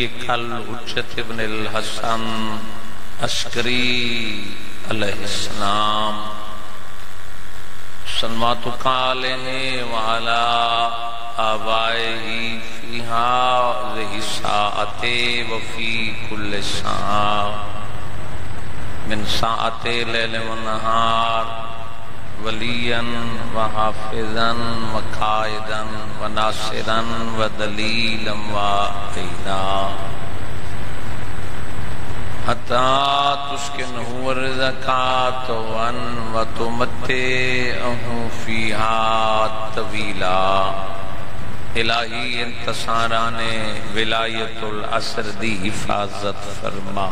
ولی کل حجت ابن الحسن عسکری علیہ السلام۔ سلمات قالہ وعلا آبائه فيها ذه ساعته وفي كل ساعة من ساعة ليل ونهار وليا وحافظا وقائدا وناصرا ودليلا وعيدا حتى تسكنه الرزقات وان وتمتعه فيها طويلا الہی انتصاران ولایت العصر دی حفاظت فرما۔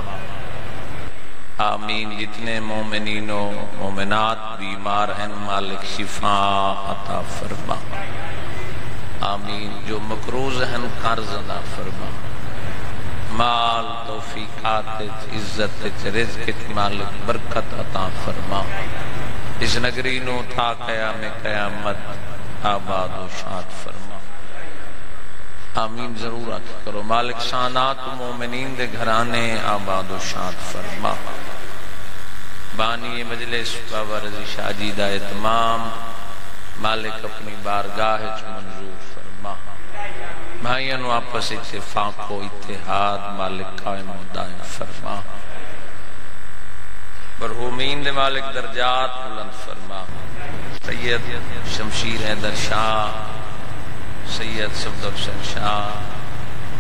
آمین. جتنے مومنین و مومنات، بیمار ہیں، مالک شفا عطا فرما. آمین. جو مقروض ہیں، قرض نہ فرما. مال، توفیقات، عزت، رزق، مالک برکت عطا فرما. اس نگری نو تھا قیام قیامت آباد و شاد فرما. آمین. ضرور آتا کرو. مالک سانات مومنین دے گھرانے آباد و شاد فرما. بانی مجلس، بابا رضی شاجی دا اتمام۔ مالک اپنی بارگاہ منظور فرما۔ بھائیاں واپس اتفاق و اتحاد مالک قائم و دائم فرما۔ برہومین دے مالک درجات بلند فرما۔ سید شمشیر حیدر شاہ، سید صفد حسین شاہ،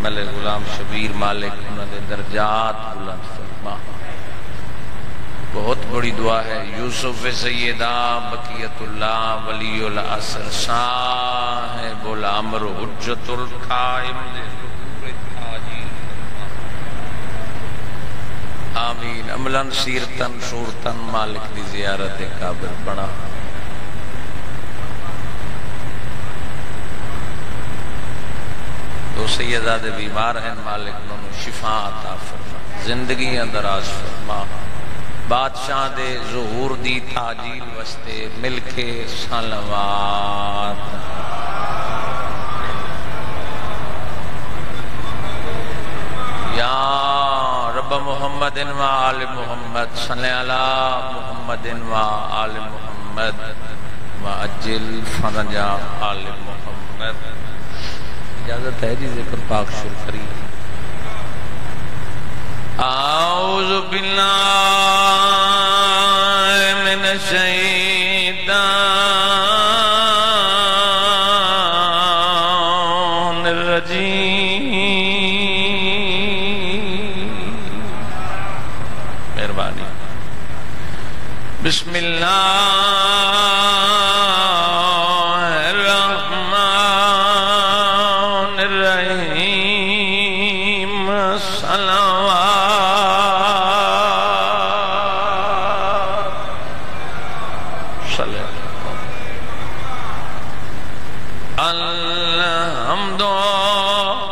ملک غلام شبیر مالک انہوں نے درجات بلند فرما۔ بہت بڑی دعا ہے۔ یوسف سیدہ بقیت اللہ، ولی العصر صاحب الامر حجت القائم آمین۔ عملن سیرتن شورتن مالک دی زیارت قابل بنا۔ دو سیداد بیمار ہیں مالک نونو شفا عطا فرما۔ زندگی اندراز فرما۔ بادشاہ دے ظہور دی تاجیل وستے مل کے سلوات۔ یا رب محمد و آل محمد، صلی اللہ محمد و آل محمد، و اجل فرجا آل محمد۔ اجازت ہے جی ذکر پاک شروع کری اعوذ باللہ من الشیطان اشرف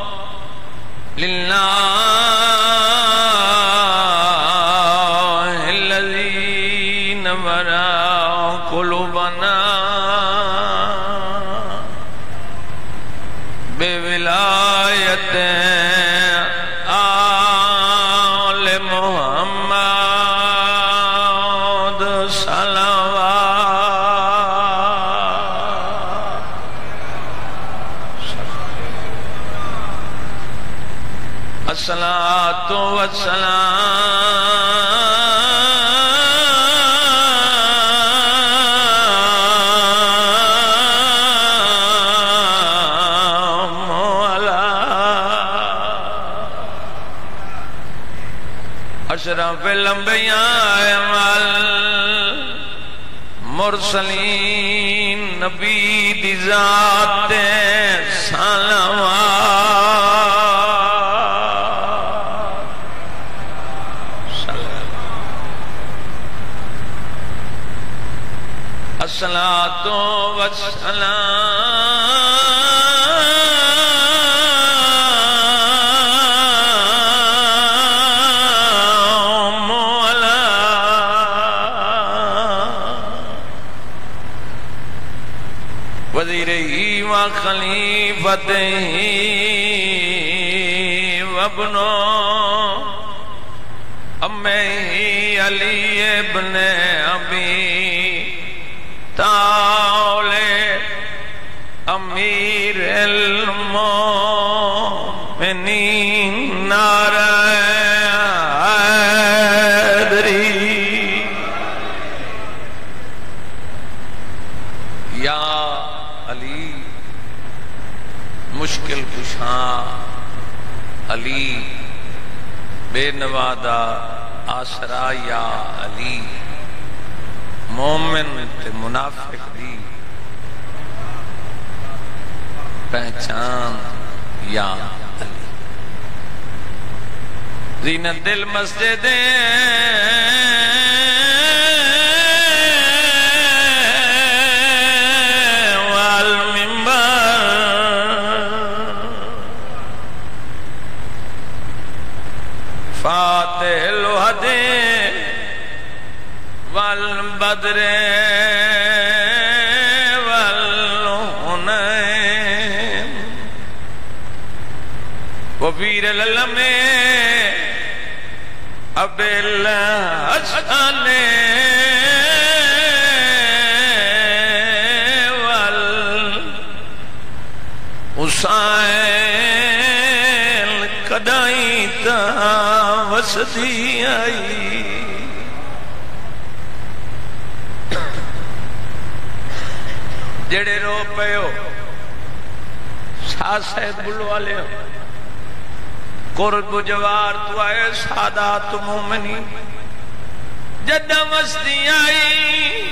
وزیرہی و خلیفتہی وابنو امی علی ابن ابی تاولے امیر نوادا آسرا یا علی مومن تے منافق دی پہچان یا علی۔ زینت دل مسجدیں فاتح الوحدے والبدر والحنین وفیر الالمے اب اللہ الحسن والحسین وسدی آئی۔ جڑے رو پے ہو شاہ صاحب بلو والے ہو۔ قرب جوار تو آئے، سادات مومنی۔ جدہ مستی آئی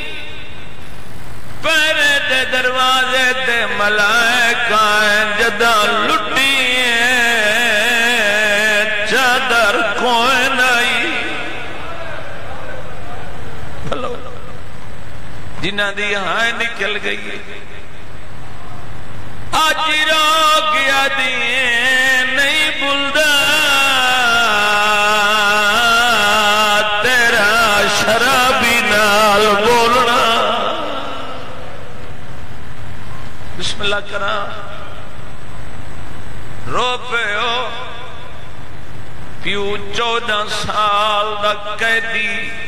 پیرے دے دروازے دے ملائکہ جدہ لٹی جنہ دی ہائے نکل گئی آج رو گیا دیئے نہیں بلدا تیرا شرابی نال بولنا۔ بسم اللہ کرا رو پہ ہو۔ پیو چودہ سال دا قیدی۔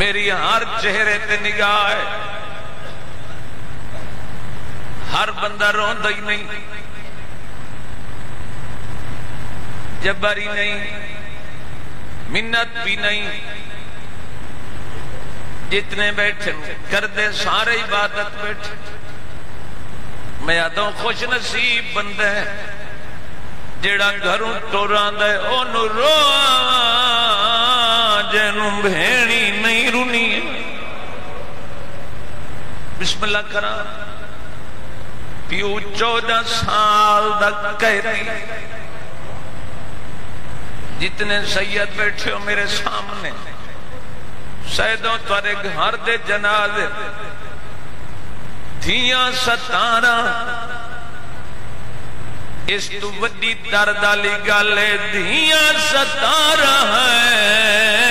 میری ہر چہرے تے نگاہ ہے۔ ہر بندہ روندا ہی نہیں۔ جبری نہیں۔ منت بھی نہیں۔ جتنے بیٹھے کردے سارے عبادت بیٹھے۔ میں آدھوں خوش نصیب بندہ ہے۔ جیڑا گھروں ٹوران دے اونو رو جنوں بھینی نہیں رونی۔ بسم اللہ کرا، پیو چودہ سال دا قیدی۔ جتنے سید بیٹھے ہو میرے سامنے، سیدوں تورے گھر دے جنازے۔ دھیاں ستارہ اس تو وڈی درد علی گالے دھیاں ستارہ ہیں۔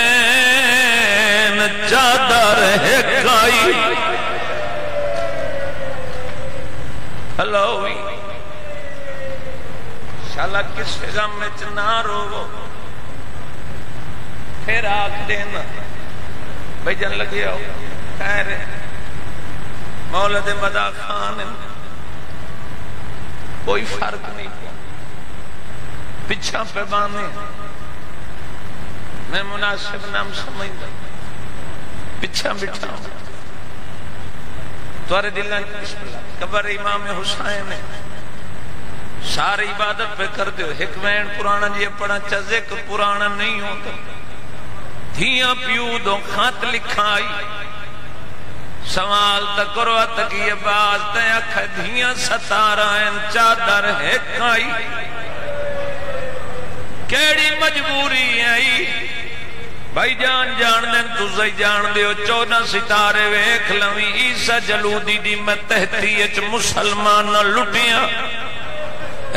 چادر ہے کائی ہلوی شالا کس غم میں چنا رو پھر آگ دینا بھائی جن لگے ہو خیر مولد مدا خان کوئی فرق نہیں۔ پچھا پہ بانے میں مناسب نام سمجھتا پچھا بٹھا ہوں توارے دل قبر امام حسین ہے۔ ساری عبادت پہ کر دیو۔ ایک وین پرانا جی پڑھا چزک پرانا نہیں ہوتا دھیاں پیو دو خط لکھائی۔ سوال تکرو تکی باز تے اکھ دھیاں ستارہ ان چادر ہے کائی؟ کیڑی مجبوری آئی بھائی جان جان دن تُزائی جان دیو، چودہ ستارے ویکھ لوی عیسیٰ جلودی دی میں تحتی اچ مسلمان لٹیاں۔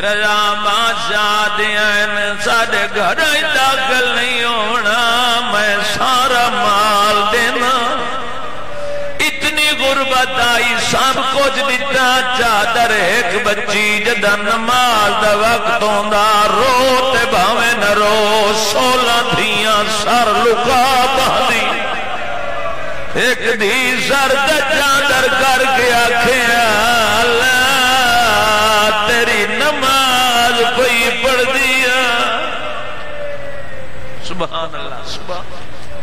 رضا بادشاہ دیاں ساڑے گھر داخل نہیں ہونا، میں سارا مال غربت آئی، سب کچھ دیتا چادر ایک بچی جدا نماز دا وقت ہوندا رو تے بھاویں نہ رو، سولہ دھیاں سر لکا باندھی ایک دی سر تے چادر کر کے آکھیں، اللہ تیری نماز پئی پڑھ دیا سبحان اللہ، سبحان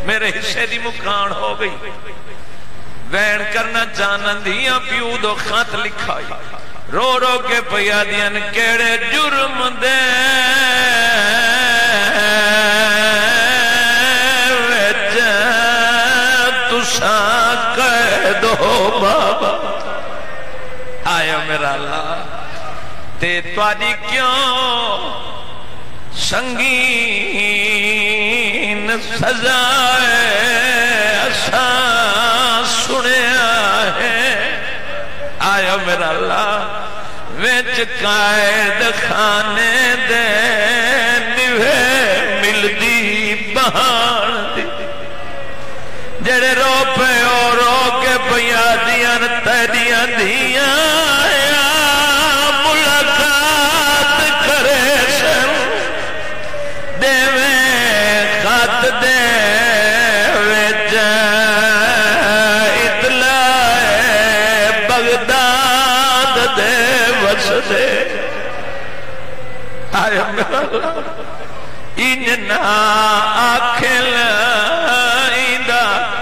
میرے حصے دی مکان ہو گئی۔ وین کرنا جانن دیا پیو دو خط لکھائی۔ رو رو کے پیا دیا کیڑے جرم دے۔ تسا کہہ دو بابا۔ آیا میرا اللہ، تے تواڈی کیوں سنگین سزا اساں سنیا ہے۔ آیا میرا اللہ، ویچ قائد خانے دے، نوے ملدی بہان۔ دی جڑے رو پہ اور رو کے پیادیاں تیریاں دیاں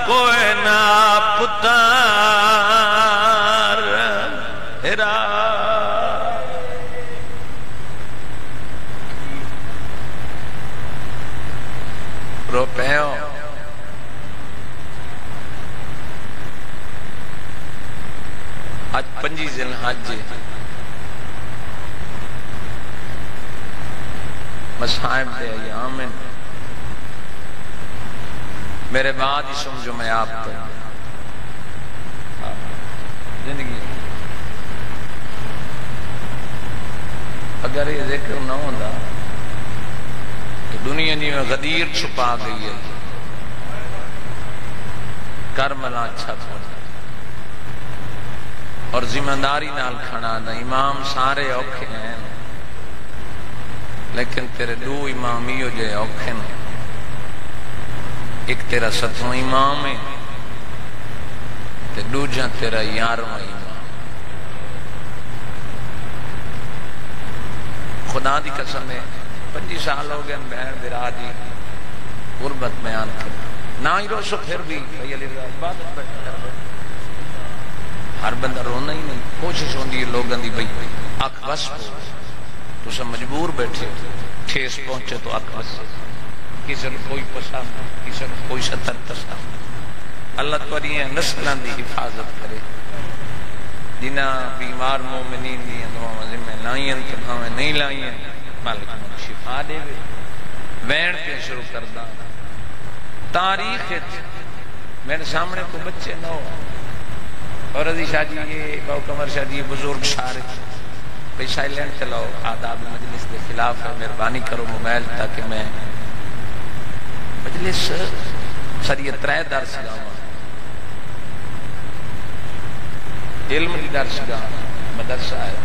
کوئی پتار رو پیو۔ اج پنجی ذل حج مسائم دے ایام ہیں میرے بعد ہی سمجھو میں آپ کو۔ زندگی۔ اگر یہ ذکر نہ ہوتا، تو دنیا جی میں غدیر چھپا گئی ہے۔ کرملا اچھا تھا اور ذمہ داری نال کھڑا دا امام سارے اوکھے ہیں۔ لیکن تیرے دو امامی ہو جائے اوکھے ہیں۔ ایک تیرا ستوں امام ہے تے دوجا تیرا یارواں امام خدا دی قسم ہے پچی سال ہو گئے بہن برا دی غربت بیان کر نہ ہی رو سو پھر بھی بھائی علی عبادت ہر بندہ رونا ہی نہیں۔ کوشش ہوندی ہے لوگوں دی، بھائی، اک بس تو سب مجبور بیٹھے، ٹھیس پہنچے تو اک بس کسی نے کوئی پسند کسی نے کوئی ستر پسند۔ اللہ تاری نسلوں دی حفاظت کرے۔ جنہ بیمار مومنین دی دعاواں ذمہ لائیں تے بھاویں نہیں لائیں مالک نے شفا دے۔ وے وین کے شروع کردا تاریخ میرے سامنے کو بچے نہ ہو۔ اور رضی شاہ جی یہ بہو کمر شاہ جی بزرگ شارے بھئی سائلنٹ چلاؤ، آداب مجلس کے خلاف ہے، مہربانی کرو موبائل تاکہ میں مجلس سر یہ درس گاواں علم دی درس گاہ مدرسہ ہے۔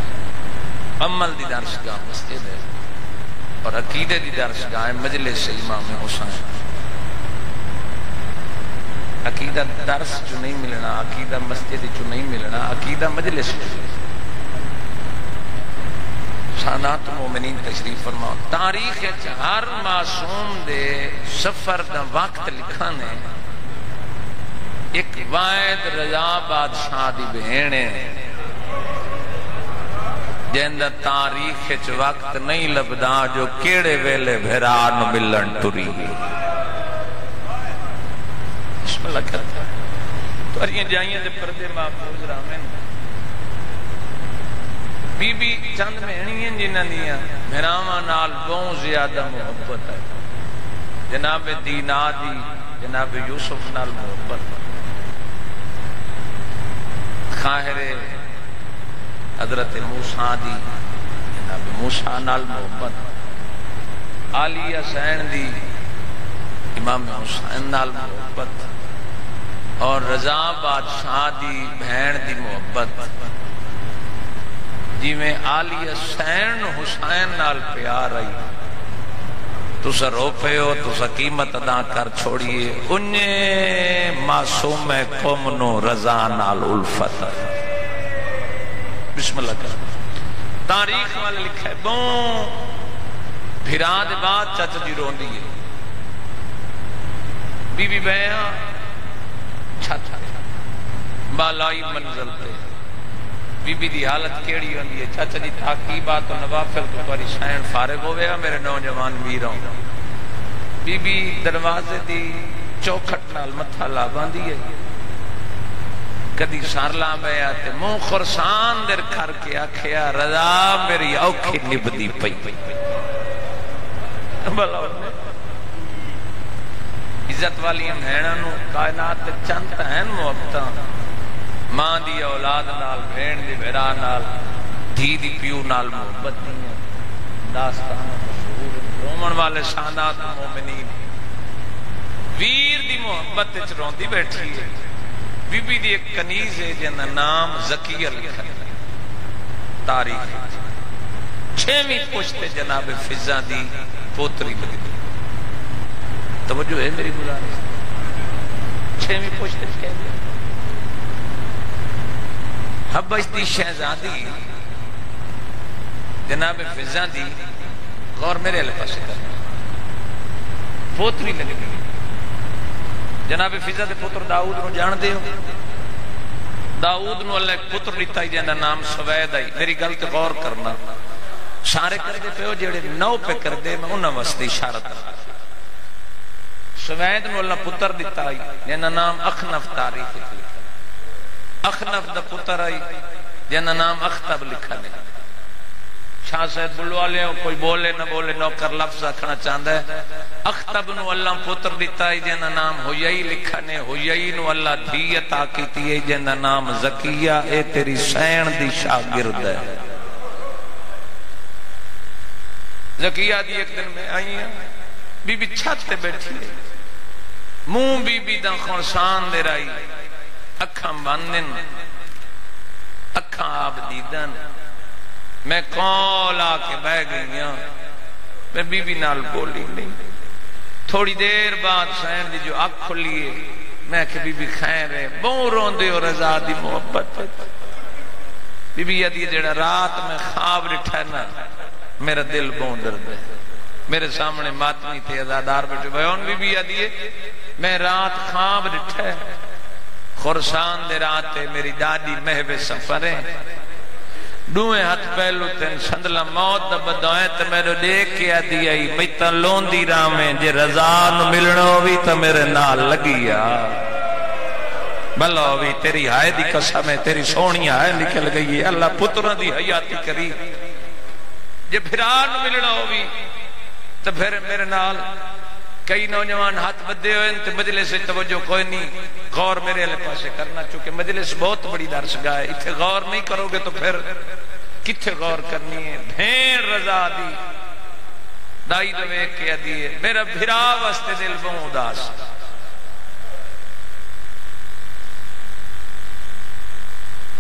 عمل دی درس گاہ مسجد ہے۔ اور عقیدے دی درس گاہ ہے، مجلس امام حسین عقیدہ درس جو نہیں ملنا، عقیدہ مسجد جو نہیں ملنا، عقیدہ مجلس سانات مومنین تشریف فرماؤ تاریخ ہر معصوم دے سفر دا وقت لکھانے ایک واحد رضا بادشاہ دی بہن جن دا تاریخ چ وقت نہیں لبدا، جو کیڑے ویلے بھرا نو ملن ٹری بسم اللہ کرتا تو اریاں جائیاں دے پردے محفوظ رامن۔ بی بی چند مہنیاں جنہاں دیاں بھراواں نال بہت زیادہ محبت ہے۔ جناب دینا دی، جناب یوسف نال محبت۔ خاہر حضرت موسیٰ دی، جناب موسیٰ نال محبت۔ عالیہ سین دی، امام حسین نال محبت۔ اور رضا بادشاہ دی، بہن دی محبت۔ جی میں آلی حسین حسین نال پیار آئی۔ تو سا رو پہ ہو تو سا قیمت ادا کر چھوڑیے۔ انہیں معصوم قومنو رضا نال الفت۔ بسم اللہ کر۔ تاریخ والے لکھے بون پھرا دے بعد چچ جی رون دیئے بی بی بیاں، چھت بالائی منزل پہ۔ بی بی دی حالت کیڑی ہوندی ہے؟ چچا جی تحقیبات و نوافل کو تاری شائن فارغ ہوئے ہیں میرے نوجوان ویروں بی بی دروازے دی چوکھٹ نال متھا لابان دی ہے۔ کدی سار لابے آتے مون خورسان در کھر کے آکھیا رضا، میری اوکھی نبدی پئی۔ بلا عزت والی بہنوں کائنات چند ہیں، محبتاں۔ ماں دی اولاد نال، بہن دی بھرا نال، دھی دی، پیو نال محبت دی داستان مشہور رومن والے سادات مومنین ویر دی محبت وچ روندی بیٹھی ہے۔ بی بی دی ایک کنیز ہے جن نام زکیہ لکھا تاریخ چھویں پشت جناب فضا دی پوتری لگتی توجہ ہے میری گزارش۔ چھویں پشت کہہ دیا۔ حبش دی شہزادی، جناب فضا دی، غور میرے علیہ پاسے کرنا پوتری لگی جناب فضا دے پتر داؤد نو جان دے ہو داؤد نو اللہ ایک پتر لیتا ہی جانا نام سوید آئی۔ میری گل تے غور کرنا۔ شارے کر دے پہ ہو، جیڑے نو پہ کر دے میں انہا وستی اشارت رہا سوید نو اللہ پتر دیتا ہی جانا نام اخنف تاریخ لکھا اخنف دا پتر آئی جنہ نام اختب لکھا نہیں۔ شاہ سید بلوالے ہو، کوئی بولے نہ بولے، نوکر لفظ رکھنا چاہتا ہے۔ اختب نو اللہ پتر دیتا ہے جنہ نام ہوئی لکھا نے ہوئی نو اللہ دھیت آکیتی ہے جنہ نام زکیہ، اے تیری سین دی شاگرد ہے۔ زکیہ دی ایک دن میں آئی ہیں بی بی چھت تے بیٹھی ہے۔ مون بی بی دا خورسان دے رائی ہے اکھاں باندن اکھاں آب دیدن میں کال آ کے بہ گئی ہوں میں بی بی نال بولی نہیں تھوڑی دیر بعد سین دی جو اکھ کھلیے میں کہ بی بی خیر ہے بہن روندے اور رضا دی محبت بی بی یدی جڑا رات میں خواب رٹھا نا میرا دل بہن درد ہے میرے سامنے ماتمی تھے ازادار بیٹھے بیون بی بی یدی میں رات خواب رٹھا ہے خورسان دے راتے میری دادی محو سفر ہے۔ دوئے ہاتھ پہلو تین سندلہ موت دا بدوائیں تو میرے دیکھ کے آدھی آئی میتا لون دی رامیں جے رضان ملنا ہوئی تو میرے نال لگیا بلا ہوئی، تیری ہائے دی قسم ہے، تیری سونی ہائے نکل گئی ہے۔ اللہ پترہ دی حیاتی کری۔ جے پھران ملنا ہوئی تو پھر میرے نال کئی نوجوان ہاتھ بدے ہوئے تو مجلس سے توجہ کوئی نہیں۔ غور میرے علیہ پاسے کرنا، چونکہ مجلس بہت بڑی درس گاہ ہے۔ اتھے غور نہیں کرو گے تو پھر کتھے غور کرنی ہے؟ بھین رضا دی۔ دائی دو ایک کیا دیئے میرا بھرا وستے دل بہن اداس۔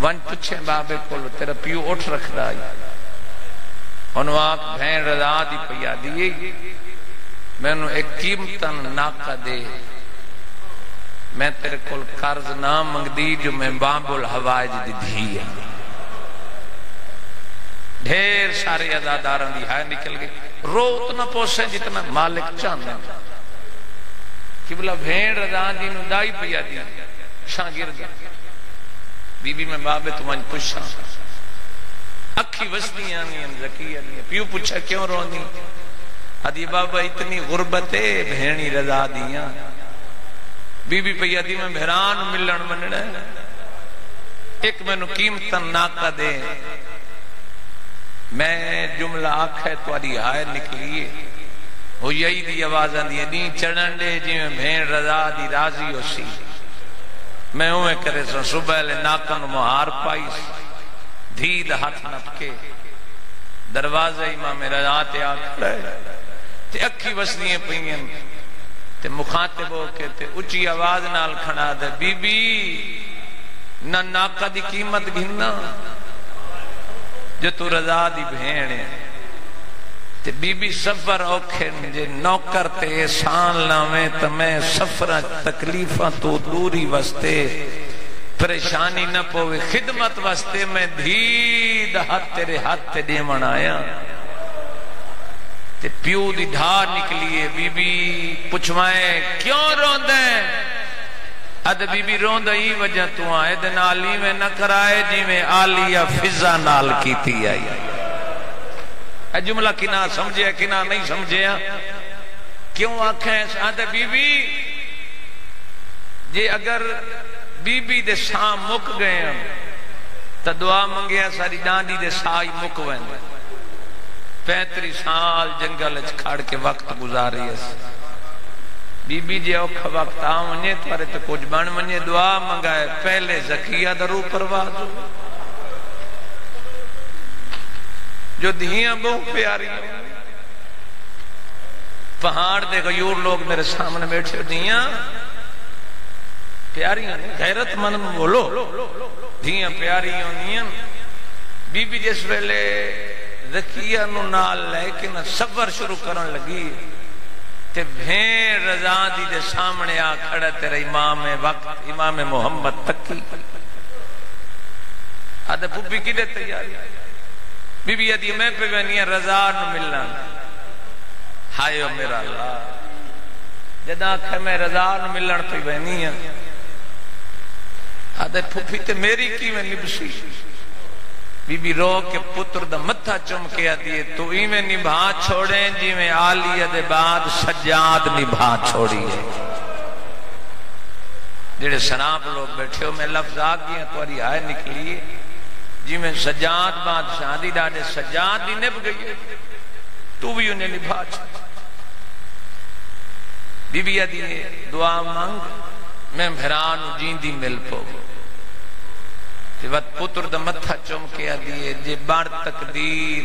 ون پچھے بابے کولو تیرا پیو اٹھ رکھ رہا انواق بھین رضا دی پیا دیئے میں نے ایک قیمتن ناکہ دے۔ میں تیرے کل قرض نہ منگ دی جو میں باب الحوائج دی دھی ہے۔ ڈھیر سارے ازاداران دی ہائے نکل گئی۔ رو اتنا پوسیں جتنا مالک چاندن کہ بلا بھین رضان دی جی نو دائی پیا دی۔ شاہ گر بی بی میں بابے تمہیں پوچھا اکھی وسنی آنی ہیں زکی آنی ہیں۔ پیو پوچھا کیوں رونی ادی بابا اتنی غربت ہے بہنی رضا دیاں۔ بی بی پہ یدی میں بہران ملن مننا ہے۔ ایک میں نو قیمتن ناکہ دے۔ میں جملہ آکھے تو ادی آئے نکلیے وہ یہی دی آوازہ دی دین چڑھن دے جی میں بہن رضا دی راضی ہو سی میں ہوئے کرے سن، صبح لے ناکن مہار پائی دھید ہاتھ نپکے۔ دروازہ امام رضا تے آکھ رہے تے اکھی وسنیے پئیں تے مخاطب ہو کے تے اچھی آواز نال کھڑا دے، بی بی، نہ ناکا دی قیمت گھننا۔ جو تو رضا دی بھینے تے بی بی سفر اوکھے جے نوکر تے احسان لاویں تے میں سفر تکلیفاں تو دوری وستے پریشانی نہ پوے، خدمت وستے میں دھید ہاتھ تیرے ہاتھ تے دیمن آیا۔ تے پیو دی ڈھار نکلیے بی بی پچھوائیں کیوں روندیں اد بی بی روند ہی وجہ تو ہاں، آئے دن آلی میں نہ کرائے جی میں آلی یا فضا نال کی تھی آئی اے جملہ کنا سمجھے کنا نہیں سمجھے کیوں آنکھیں آدھے بی بی جی اگر بی بی دے سام مک گئے ہیں تا دعا منگیا، ساری ڈانڈی دے سائی مک ویندے۔ پینتری سال جنگل اچھ کھاڑ کے وقت گزاری ہے بی بی جے اوکھا وقت آمنے توارے تو کچھ بان منye دعا منگائے، پہلے زکیہ درو پرواز ہو۔ جو دھیاں بہت پیاری پہاڑ دے غیور لوگ میرے سامنے بیٹھے دھیاں پیاری ہیں۔ غیرت من بولو۔ دھیاں پیاری ہیں بی بی جس ویلے ذکیہ نو نال لے کے نہ سفر شروع کرن لگی۔ تے بھین رضا دی دے سامنے آ کھڑا تیرا امام وقت، امام محمد تکی۔ آدھے پوپی کی دے تیاری بی بی ادھی میں پہ بینی رضا نو ملنا۔ ہائیو میرا اللہ۔ جدا کھے میں رضا نو ملن پہ بینی آدھے پوپی تے میری کی میں نبسی بی بی رو کے پتر دا متھا چم کے آدھیے تو ہی میں نبھا چھوڑیں جی میں آلیہ دے بعد سجاد نبھا چھوڑی ہے۔ جڑے سناب لوگ بیٹھے ہو، میں لفظ آگیا تو اری آئے نکلی جی میں سجاد بعد شادی ڈاڑے سجاد ہی نب گئی تو بھی انہیں نبھا چھوڑی۔ بی بی آدھیے دعا مانگ، میں بھران جین دی مل پو۔ تے وقت پتر دا متھا چم کے جے بار تقدیر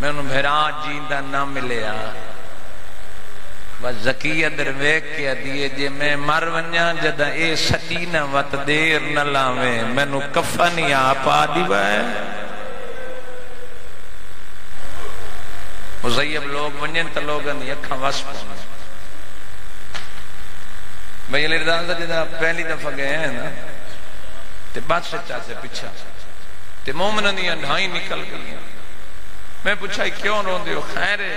میں انہوں بھیران جیندہ نہ ملے آ بس زکیہ در ویک کے آدھیے جے میں مر ونیا جدہ اے سٹینہ وقت دیر نہ لاویں میں نو کفنی آپ آدھی بائے مزیب لوگ ونین تا لوگن یکھا واسپ ہونا میں یہ لیردان سے جدہ پہلی دفعہ گئے ہیں نا تے بادشاہ چاہ سے پچھا۔ تے مومنہ دیا ڈھائی نکل گئی میں پوچھا کیوں رون دیو خیرے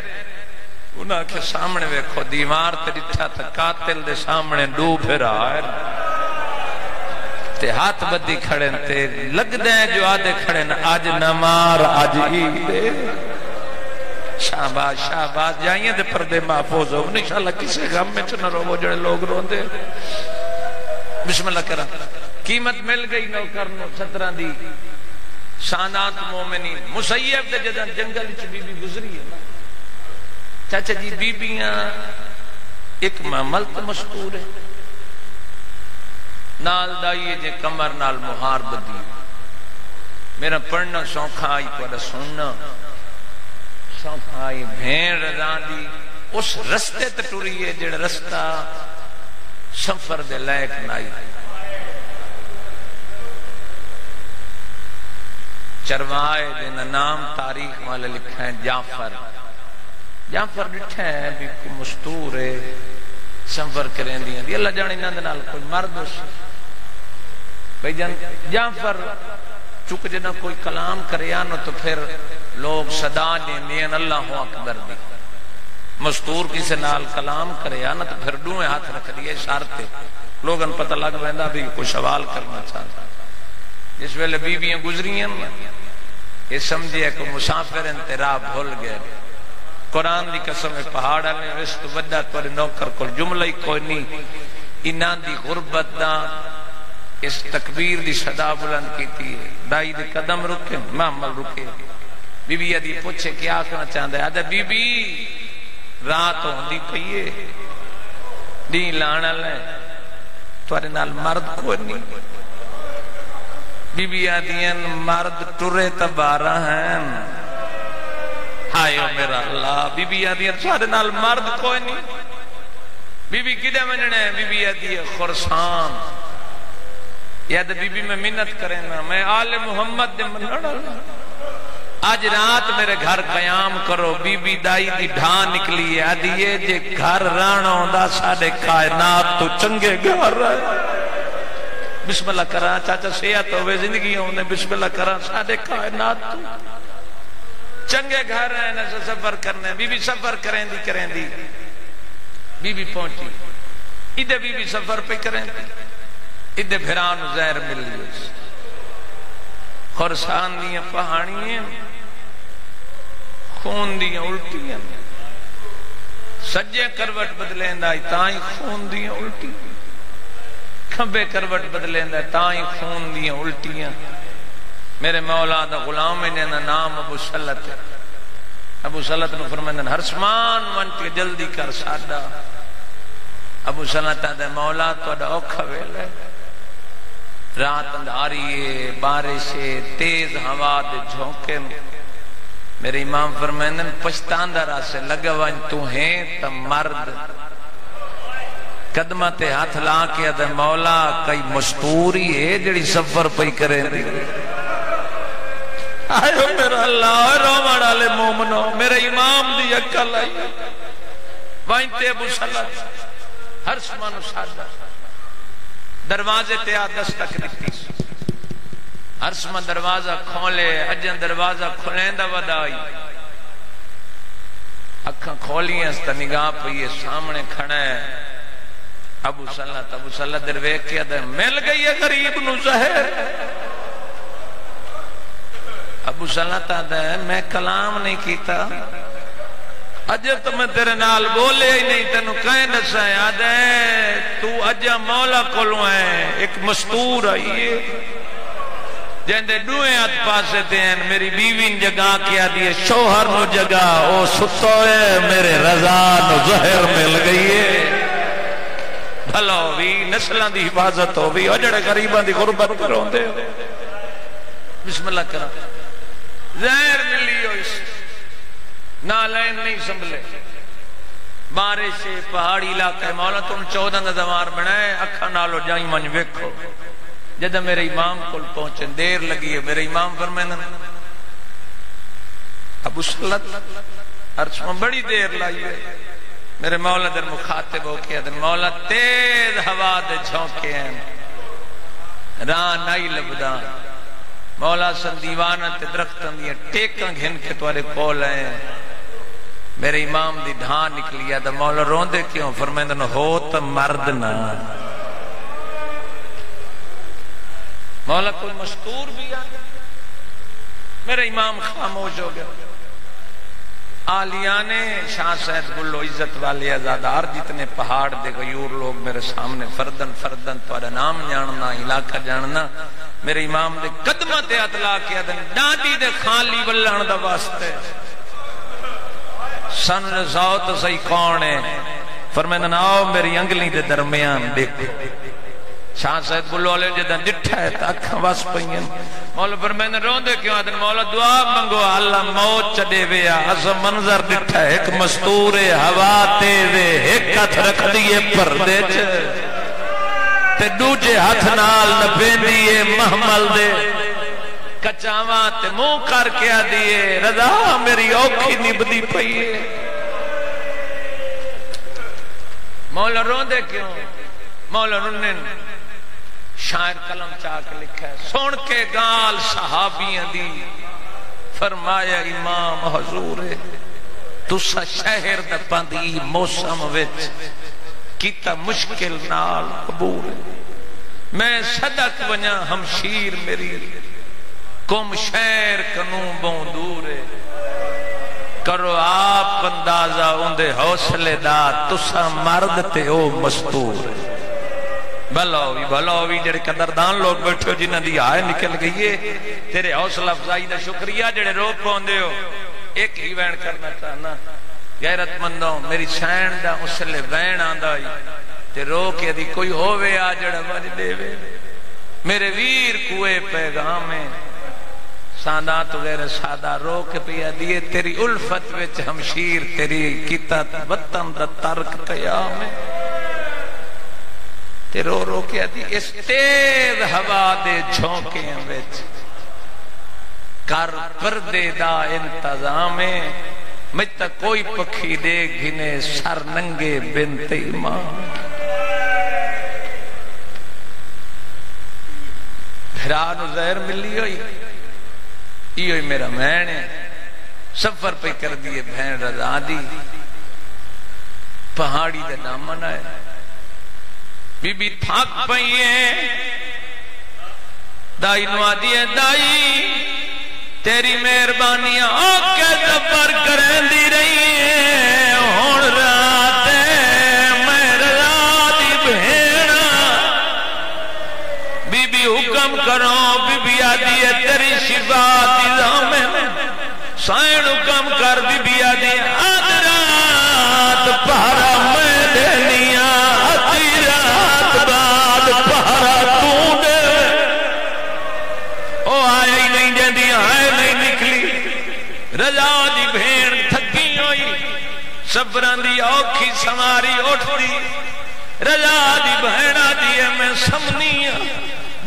انہاں کے سامنے ویکھو، دیوار تے ڈٹھا تھا، قاتل دے سامنے ڈو پھر آئے۔ تے ہاتھ بدی کھڑے تے لگ دیں جو آدھے کھڑے آج نمار، آج عید شہباز شہباز جائیں دے پردے محفوظ ہو۔ انشاءاللہ کسی غم میں چنہ رو وہ جڑے لوگ رون دے بسم اللہ کرا قیمت مل گئی نوکر نو کرنو ستران دی۔ سانات مومنی مسیب دے جدن جنگل چھ بی بی گزری ہے چاچا جی بی بیاں ایک معمل تو مشکور ہے۔ نال دائیے جے کمر، نال مہار بدی میرا پڑھنا سوکھا آئی پر سننا۔ سوکھا آئی، بھین رضان دی۔ اس رستے تٹوری ہے جڑ رستہ سفر دے لائق نائی۔ چروائے دن نام تاریخ والے لکھا ہے جعفر۔ جعفر لکھا ہے بھی کو مستور ہے سفر کریں دیا دی اللہ جانے نند نال کوئی مرد اس۔ بھئی جان جعفر چک جنا کوئی کلام کرے آنو تو پھر لوگ صدا دیں دین اللہ اکبر دی۔ مستور کسی نال کلام کرے آنا تو پھر ڈوئے ہاتھ رکھ دیئے اشارتے لوگن پتہ لگ بہندہ بھی کوئی سوال کرنا چاہتا۔ جس ویلے بیویاں گزری ہیں۔ یہ سمجھے کہ مسافر انترا بھول گئے۔ قرآن دی قسم پہاڑا میں وست وڈا توڑے نوکر کل جملہ ہی کوئی نہیں۔ انان دی غربت دا اس تکبیر دی صدا بلند کی تھی دائی دی قدم رکے محمل رکے بی بی ادھی پوچھے کیا کرنا چاہتا ہے؟ آدھا بی بی رات ہوندی پئیے دی لانا لیں توڑے نال مرد کوئی نہیں۔ بی بی آدین مرد ٹرے تبارہ ہیں۔ آئیو میرا اللہ بی بی آدین سارے نال مرد کوئی نہیں۔ بی بی کدے مننے؟ بی بی ادی خرسان۔ یا بی بی میں منت کریں نا، میں آل محمد دے منڑا آج رات میرے گھر قیام کرو بی بی دائی دی ڈھان نکلی ہے۔ آدھیے جے گھر رانا ہوندہ ساڑے کائنات تو چنگے گھر رہے بسم اللہ کرا چاچا سیات ہوئے زندگی ہونے بسم اللہ کرا ساڑے کائنات تو۔ چنگے گھر ہیں نا سفر کرنے بی بی سفر کریں دی کریں دی بی بی پہنچی۔ ادھے بی بی سفر پہ کریں دی ادھے بھران زہر مل لیے خورسان دیاں پہاڑی ہیں خون دیاں الٹی ہیں سجے کروٹ بدلیں دائی تائیں خون دیاں الٹی کھبے کروٹ بدلیں دائی تائیں خون دیاں الٹی ہیں میرے مولا دا غلام نے نام ابو سلط ہے۔ ابو سلط نے فرمائن ہر سمان من کے جلدی کر ساڈا۔ ابو سلط دے مولا تو دا اوکھا ویلے رات اندھاری بارش تیز ہوا دے جھونکے میرے امام فرمائن پشتاندہ راسے لگا وان تو ہیں تا مرد۔ قدمہ تے ہاتھ لا کے دے مولا کئی مستوری ہے جڑی سفر پئی کرے دی۔ آئیو میرا اللہ رو مڑالے مومنو، میرے امام دی اکل آئی۔ وائن تے ابو صلت ہر سمانو سادہ۔ دروازے تے آدس تک نکتی ہر سمان دروازہ کھولے اجن دروازہ کھولیں دا ودائی اکھاں کھولی ہیں ستا نگاہ پہ یہ سامنے کھڑا ہے۔ ابو صلت ابو صلت در ویک کیا دے مل گئی ہے غریب نو زہر۔ ابو صلت آدھا ہے، میں کلام نہیں کیتا۔ اجر تو میں تیرے نال بولے ہی نہیں، تینو کہیں دسا ہے، آدھا ہے، تو اجا مولا کولوں ہے ایک مستور آئیے جہندے دوئے ہاتھ پاسے دین میری بیوی بیوین جگہ کیا دیئے شوہر نو جگہ، او ستوئے میرے رضا نو زہر مل گئی ہے۔ بھلا ہوئی نسلان دی حفاظت ہوئی اجڑے غریبان دی غربت کروں دے بسم اللہ کرا زہر ملی ہو اس نالین نہیں سنبھلے بارش سے پہاڑی علاقہ مولا تم چودہ نظمار بنائے اکھا نالو جائیں منج ویکھو جدہ میرے امام کل پہنچے دیر لگی ہے میرے امام فرمائنا ابو سلط عرص میں بڑی دیر لائی ہے میرے مولا در مخاطب ہو کیا در مولا تیز ہوا دے جھونکے ہیں۔ ران آئی لبدان۔ مولا سن دیوانہ تے درختن دیا ٹیکاں گھن کے توارے کول ہیں۔ میرے امام دی ڈھان نکلیا دا مولا رون دے کیوں؟ فرمیندن ہو تا مرد نا۔ مولا کوئی مستور بھی آگا میرے امام خاموش ہو گیا آلیانے شاہ سید گلو عزت والے ازادار جتنے پہاڑ دے غیور لوگ میرے سامنے فردن فردن توڑا نام جاننا، علاقہ جاننا۔ میرے امام دے قدمہ تے اطلاع کیا دن ڈانٹی دے خالی بلان دا واسطے۔ سن رضاؤ تو صحیح کون ہے؟ فرمیدن آؤ میری انگلی دے درمیان دیکھو۔ شاہ سید بلو علیہ جدن ڈٹھا ہے تاکھاں واس پئیں مولا فرمیدن رون دے کیوں آدن مولا دعا منگو، اللہ موت چڑے ویا اس منظر ڈٹھا ہے۔ ایک مستور ہوا تیزے ایک ہاتھ رکھ دیئے پردے چ۔ تے دوجے ہاتھ نال نبین دیئے محمل دے۔ کچاواں تے منہ کر کے دیئے۔ رضا میری اوکھی نبدی پئیے مولا رون دے کیوں؟ مولا رنن۔ شاعر کلم چاہ کے لکھا ہے۔ سن کے گال صحابیاں دی۔ فرمایا، امام حضور، تسا شہر دا پاندی موسم وچ کیتا مشکل نال قبول۔ میں صدق ونیا ہمشیر میری۔ کم شہر کنو بون دور۔ کرو آپ اندازہ، اندے حوصلے دا تسا مرد تے او مستور۔ ہے بھلاوی بھلاوی جڑے قدردان لوگ بیٹھو جنہ دی آئے نکل گئی ہے، تیرے حوصلہ افزائی دا شکریہ، جڑے روک پوندے ہو۔ ایک ہی وین کرنا چاہنا غیرت مندوں میری سین دا اسلے وین آندائی تے رو کے دی کوئی ہووے آ، جڑا بج دے وے میرے ویر کوئے پیغام میں ہے سادات غیر سادہ رو کے پیا دیئے، تیری الفت وچ ہمشیر، تیری کیتا وطن دا ترک قیام میں ہے تے رو رو کے آتی اس تیز ہوا دے جھونکیں وچ۔ کر پردے دا انتظام مجھ تک کوئی پکھی دے گھنے سر ننگے بنت ایمان پھران زہر ملی ہوئی۔ یہ ہوئی میرا مہن ہے۔ سفر پہ کر دیئے بہن رضا دی۔ پہاڑی دے نامن ہے۔ بی بی تھاک پئیے دائی نوا دیئے دائی، تیری مہربانی آکے سفر کریں دی رہی ہے۔ ہون رات میں رضا دی بہن بی بی حکم کرو، بی بی آدھی تیری شفا دی زامن سائن حکم کر، بی بی آدھی آدرات پہرا میں سبران دی اوکھی سماری اٹھ دی رضا دی بہنہ دی میں سمنی ہاں۔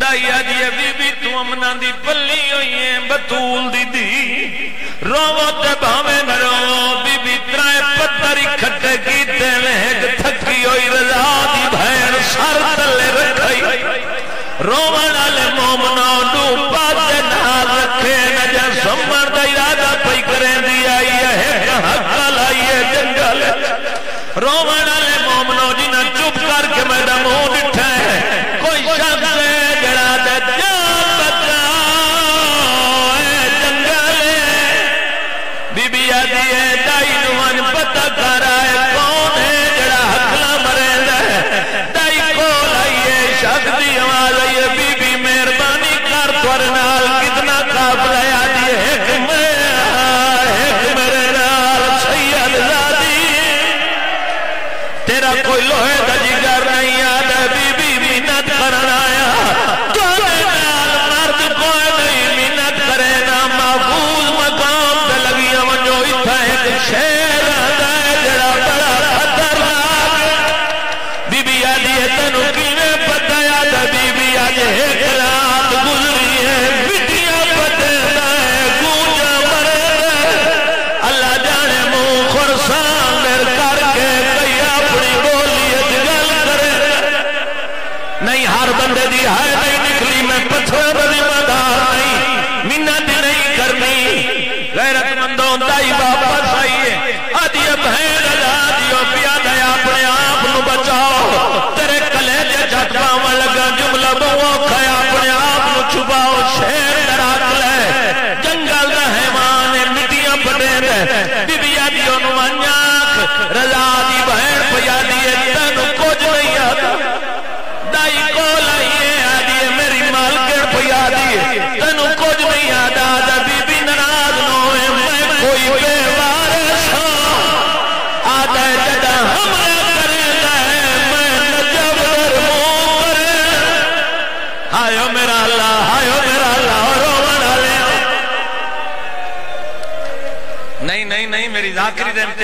دائیا دی بی بی تو امنا دی پلی ہوئی ہیں بطول دی دی۔ روو تے بھامے نرو بی بی ترائے پتری کھٹے کی تے لہگ تھکی ہوئی۔ رضا دی بہن سر تلے رکھائی۔ رومن آلے مومنو ڈوپا تے نال رکھے نجا سمر دا ارادہ پئی کریں دی آئی ہے حق رومن والے مومنو نہ چپ کر کے میرا منہ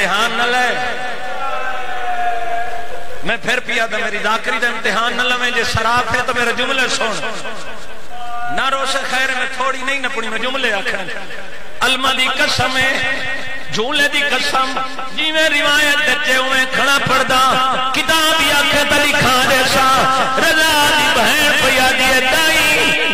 امتحان نہ لے۔ میں پھر پیا تھا میری ذاکری دے امتحان نہ لے جے سراف ہے تو میرے جملے سن۔ نہ رو خیر میں تھوڑی نہیں نپنی، میں جملے آکھیں علمہ دی قسم ہے، جھولے دی قسم۔ جی میں روایت دچے ہوئے کھڑا پڑدا کتاب یا کھتا لکھا جیسا رضا دی بہن پیا دیئے دائی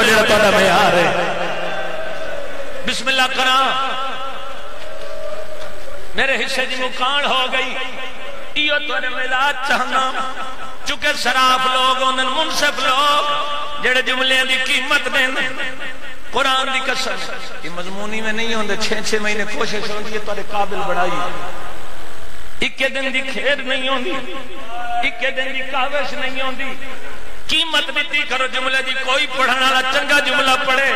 ہو جڑا تہاڈا معیار ہے بسم اللہ کراں میرے حصے دی مکان ہو گئی۔ ایو تو نے ملاد چاہنا چکے سراف لوگ انہاں منصف لوگ۔ جڑے جملے دی قیمت دین۔ قرآن دی قسم۔ یہ مضمونی میں نہیں ہوندے چھ چھ مہینے کوشش ہوندی ہے تہاڈے قابل بڑھائی اکے دن دی کھیر نہیں ہوندی اکے دن دی کاوش نہیں ہوندی قیمت دیتی کرو جملے دی کوئی پڑھنا والا چنگا جملہ پڑھے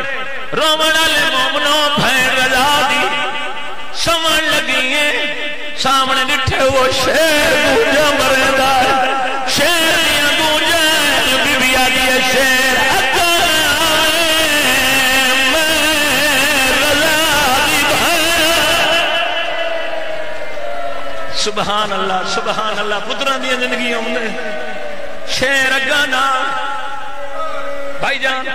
رومن والے مومنو بھین رضا دی سمن لگی سامنے نٹھے وہ شیر گوجہ مرے دار شیر دیا گوجہ بی بی آدھی ہے شیر سبحان اللہ سبحان اللہ پتران دیا زندگی ہونے شیر اگا نام بھائی جان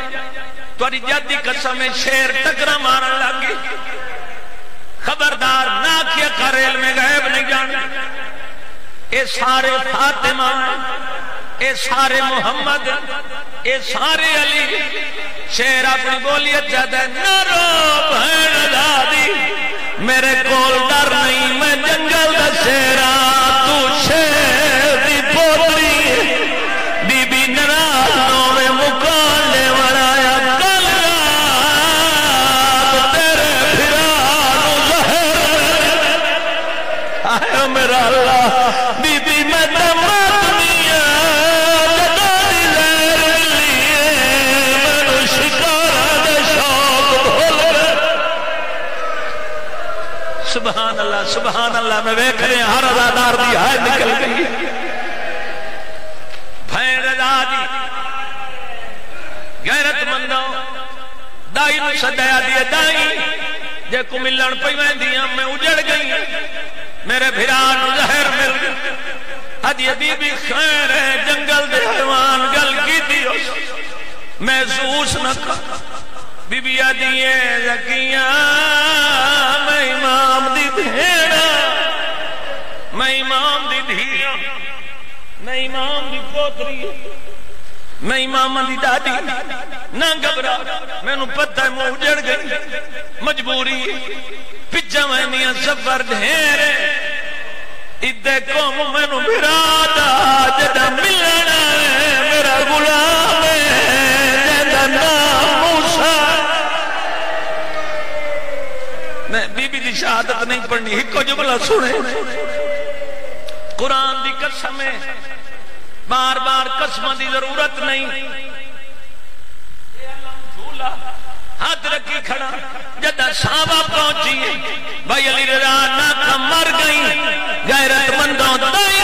تواری جادی قسم شیر ٹکرا مارن لگی خبردار نہ کیا کریل میں غیب نہیں جان۔ اے سارے فاطمہ، اے سارے محمد، اے سارے علی، شیر اپنی بولیت جاتا ہے۔ نہ رو بہن دادی، میرے کول ڈر نہیں، میں جنگل دا شیرا تو شیر سبحان میں ویکھ رہے ہیں، ہر ازادار دی ہائے نکل گئی۔ بھین رضا جی، دی غیرت مندوں دائی نو صدایا دیئے دائی۔ جے کو ملن پئی میں دیاں میں اجڑ گئی میرے بھران زہر مل گئی۔ ادی بی بی خیر ہے، جنگل دے حیوان گل کی دیو محسوس نہ کر۔ بی بی آدھی آدیے زکیاں میں امام دی بھیڑا میں امام دی دھیرا میں امام دی پوتری میں امام دی دادی نہ گھبرا میں نو پتہ ہے مو اجڑ گئی۔ مجبوری پچھا میں میاں سفر ڈھیرے ادھے قوم میں نو برادا جدہ ملنا ہے۔ میرا غلام ہے جدہ نام موسیٰ۔ میں بی بی دی شہادت نہیں پڑھنی، ہکو جملہ سنے قرآن دی قسم ہے۔ بار بار قسم دی ضرورت نہیں۔ ہاتھ رکھی کھڑا، جدہ صحابہ پہنچی، بھائی علی رضا ناکہ مر گئی غیرت مندوں دائی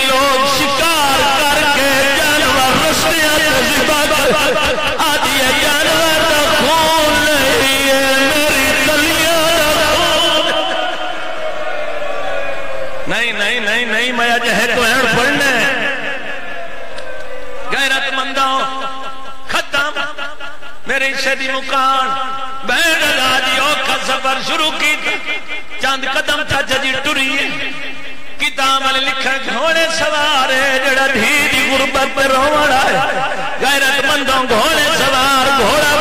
لوگ شکار کر کے جانور میری شدی مکان بہن راجی اوکھا سفر شروع کی چاند قدم تھا ججی ٹری کتاب والے لکھا گھوڑے سوارے جڑا دھی دی غربت پر روڑا ہے۔ غیرت مندوں گھوڑے سوار، گھوڑا